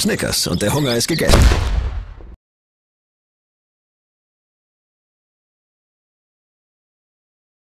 Snickers und der Hunger ist gegessen.